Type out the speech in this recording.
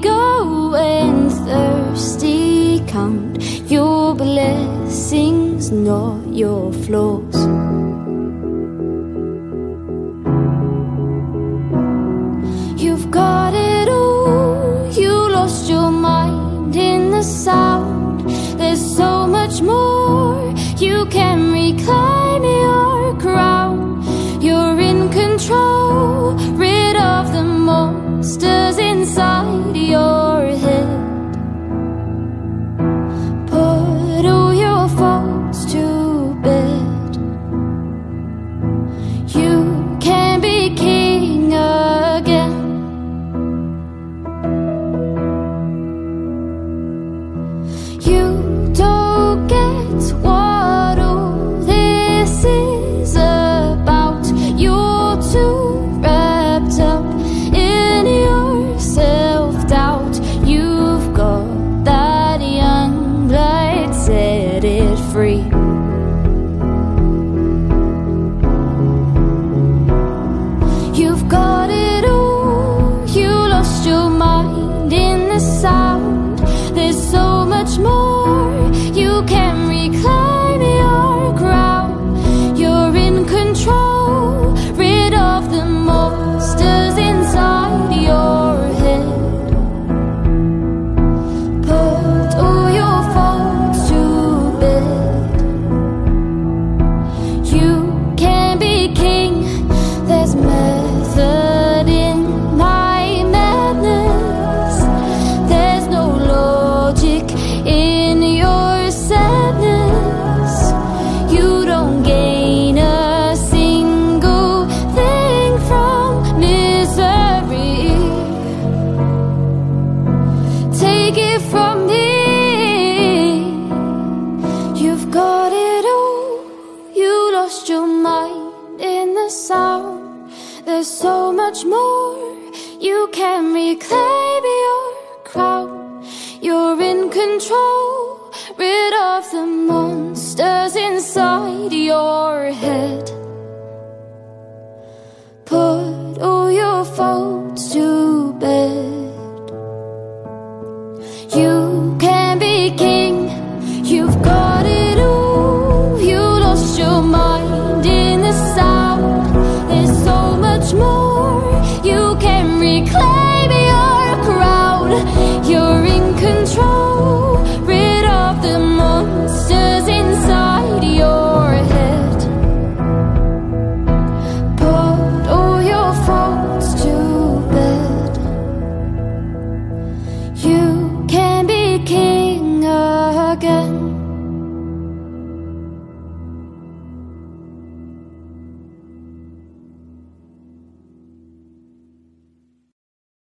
go and thirsty count your blessings, not your flaws. take it from me. You've got it all. You lost your mind in the sound. There's so much more You can reclaim your crown. You're in control Rid of the monsters inside you you.